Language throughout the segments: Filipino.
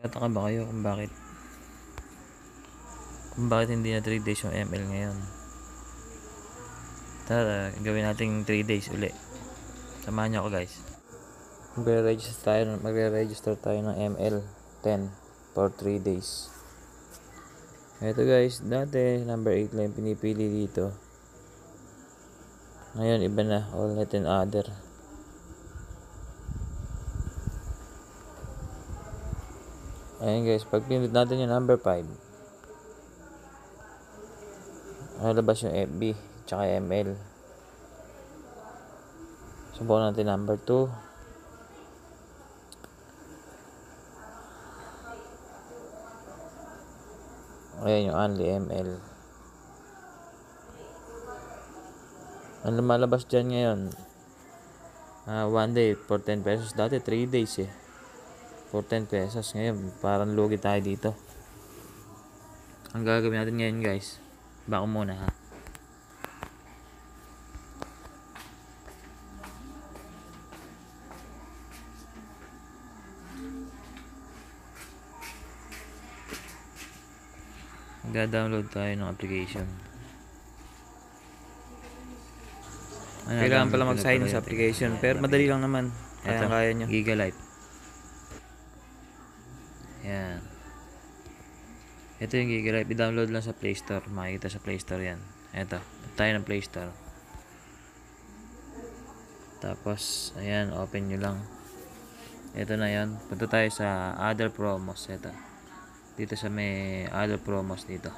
Tataka ba kayo kung bakit kung bakit hindi na 3 days yung ML ngayon? Tara, gawin natin 3 days uli. Samahan niyo ako guys. Magre-register tayo, magre-register tayo ng ML 10 for 3 days. Ito guys, dati number 8 lang pinipili dito. Ngayon iba na, all net and other. Ayan guys, pag pinindot natin yung number 5, lalabas yung FB, tsaka ML. Subukan natin number 2. Ayan yung only ML. Ang lumalabas dyan ngayon, ah one day for 10 pesos. Dati 3 days eh. For 10 pesos. Ngayon, parang lugi tayo dito. Ang gagawin natin ngayon guys, bako muna ha. Magda-download tayo ng application. Kailangan pala mag-sign sa application, pero madali lang naman. Kaya kaya nyo. Gigalite. Yan. Ito yung Gigalite. I-download lang sa Play Store. Makikita sa Play Store yan. Ito. Tayo ng Play Store. Tapos, ayan, open nyo lang. Ito na yan. Punta tayo sa other promos. Ito. Dito sa may other promos dito.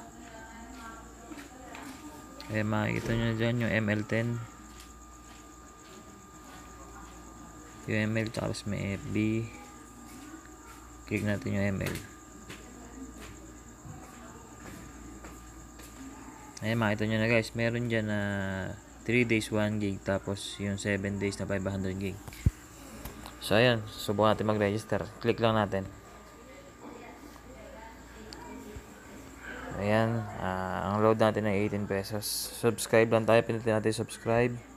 Eh, makikita nyo dyan yung ML10. Yung ML tapos may FB. Click natin yung ML. Ayan, makita nyo na guys. Meron dyan na 3 days 1 gig tapos yung 7 days na 500 gig. So ayan, subukan natin mag-register. Click lang natin. Ayan, ah, ang load natin ay 18 pesos. Subscribe lang tayo, pinutin natin subscribe.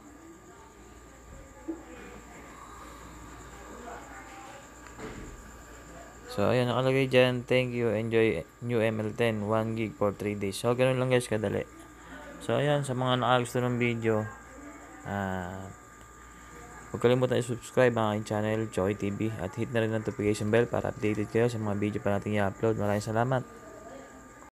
So, ayan, nakalagay dyan. Thank you. Enjoy new ML10. 1 gig for 3 days. So, ganun lang guys, kadali. So, ayan, sa mga nakagusto ng video, ah, huwag kalimutan i-subscribe ang aking channel, Joy TV, at hit na rin ang notification bell para updated kayo sa mga video pa natin i-upload. Maraming salamat.